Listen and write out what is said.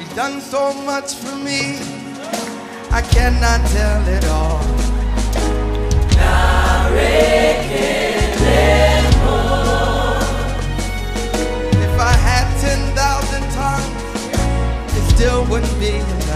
You've done so much for me. I cannot tell it all. If I had 10,000 tongues, it still wouldn't be enough.